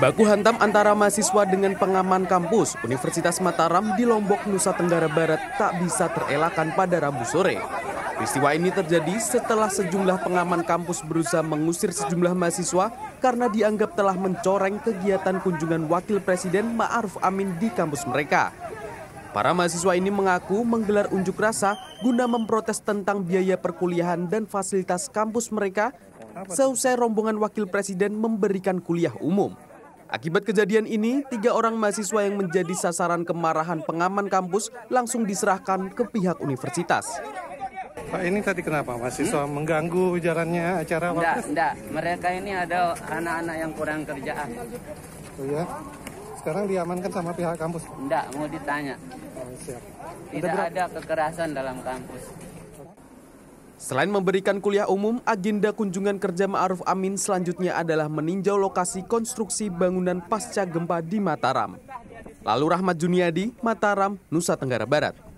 Baku hantam antara mahasiswa dengan pengaman kampus Universitas Mataram di Lombok, Nusa Tenggara Barat tak bisa terelakkan pada Rabu sore. Peristiwa ini terjadi setelah sejumlah pengaman kampus berusaha mengusir sejumlah mahasiswa karena dianggap telah mencoreng kegiatan kunjungan Wakil Presiden Ma'ruf Amin di kampus mereka. Para mahasiswa ini mengaku menggelar unjuk rasa guna memprotes tentang biaya perkuliahan dan fasilitas kampus mereka seusai rombongan wakil presiden memberikan kuliah umum. Akibat kejadian ini, tiga orang mahasiswa yang menjadi sasaran kemarahan pengaman kampus langsung diserahkan ke pihak universitas. Pak ini tadi kenapa mahasiswa hmm? mengganggu jalannya acara Enggak, enggak. Mereka ini ada anak-anak yang kurang kerjaan. Oh ya? Sekarang diamankan sama pihak kampus? Enggak, mau ditanya. Oh, siap. Tidak ada, ada kekerasan dalam kampus. Selain memberikan kuliah umum, agenda kunjungan kerja Ma'ruf Amin selanjutnya adalah meninjau lokasi konstruksi bangunan pasca gempa di Mataram. Lalu Rahmat Juniadi, Mataram, Nusa Tenggara Barat.